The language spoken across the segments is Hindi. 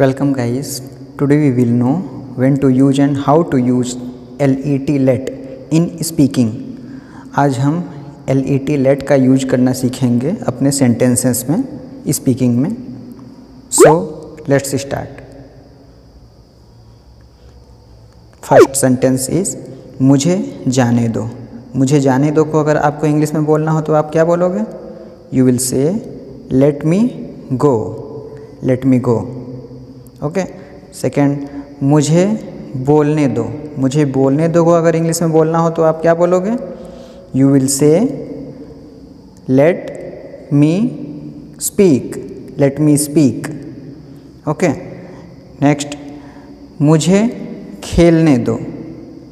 Welcome, guys. Today we will know when to use and how to use LET let in speaking. आज हम LET let का यूज़ करना सीखेंगे अपने सेंटेंसेस में स्पीकिंग में। So let's start first sentence is मुझे जाने दो। मुझे जाने दो को अगर आपको इंग्लिश में बोलना हो तो आप क्या बोलोगे? You will say let me go let me go okay second मुझे बोलने दो। मुझे बोलने दो को अगर इंग्लिश में बोलना हो तो आप क्या बोलोगे? You will say let me speak let me speak okay next मुझे खेलने दो।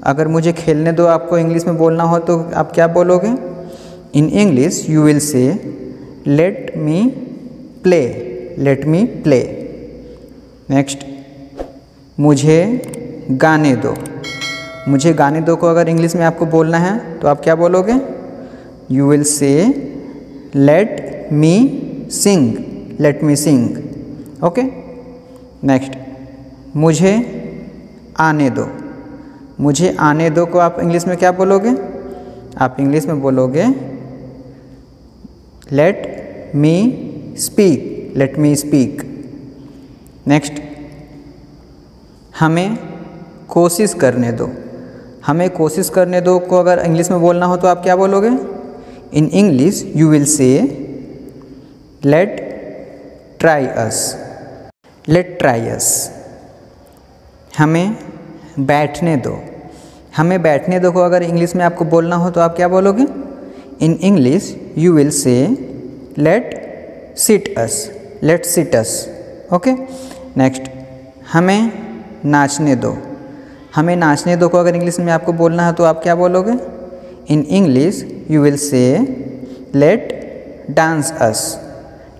अगर मुझे खेलने दो आपको इंग्लिश में बोलना हो तो आप क्या बोलोगे? In English you will say let me play let me play next मुझे गाने दो। मुझे गाने दो को अगर इंग्लिश में आपको बोलना है तो आप क्या बोलोगे? You will say let me sing let me sing okay next मुझे आने दो। मुझे आने दो को आप इंग्लिश में क्या बोलोगे? आप इंग्लिश में बोलोगे let me speak let me speak next हमें कोशिश करने दो। हमें कोशिश करने दो को अगर इंग्लिश में बोलना हो तो आप क्या बोलोगे? In English you will say let try us let try us हमें बैठने दो। हमें बैठने दो को अगर इंग्लिश में आपको बोलना हो तो आप क्या बोलोगे? In English you will say let sit us let sit us okay next हमें नाचने दो। हमें नाचने दो को अगर इंग्लिश में आपको बोलना है तो आप क्या बोलोगे? In English you will say let dance us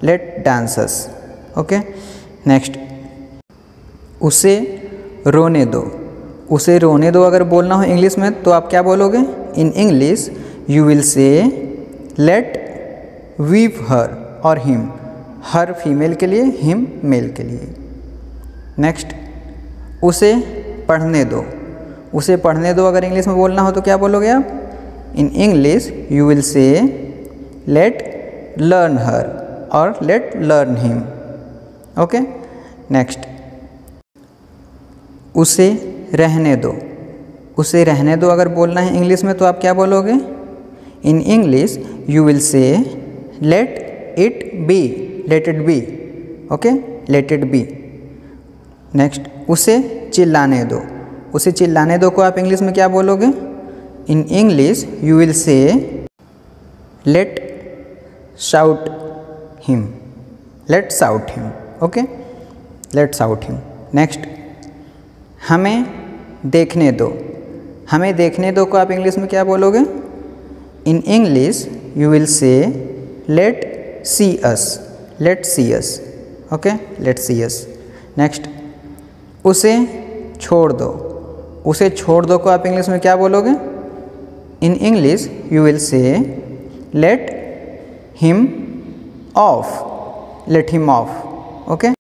let dance us okay next उसे रोने दो। उसे रोने दो अगर बोलना हो इंग्लिश में तो आप क्या बोलोगे? In English you will say let weave her और हिम हर फीमेल के लिए हिम मेल के लिए. नेक्स्ट उसे पढ़ने दो। उसे पढ़ने दो अगर इंग्लिश में बोलना हो तो क्या बोलोगे आप? In English you will say let learn her और let learn him okay next उसे रहने दो। उसे रहने दो अगर बोलना है इंग्लिश में तो आप क्या बोलोगे? In English you will say let it be let it be okay let it be next उसे चिल्लाने दो। उसे चिल्लाने दो को आप इंग्लिश में क्या बोलोगे? In English you will say let shout him let shout him okay let shout him next हमें देखने दो। हमें देखने दो को आप इंग्लिश में क्या बोलोगे? In English you will say let see us let see us okay let see us next उसे छोड़ दो। उसे छोड़ दो को आप इंग्लिश में क्या बोलोगे? In English you will say let him off, let him off, okay?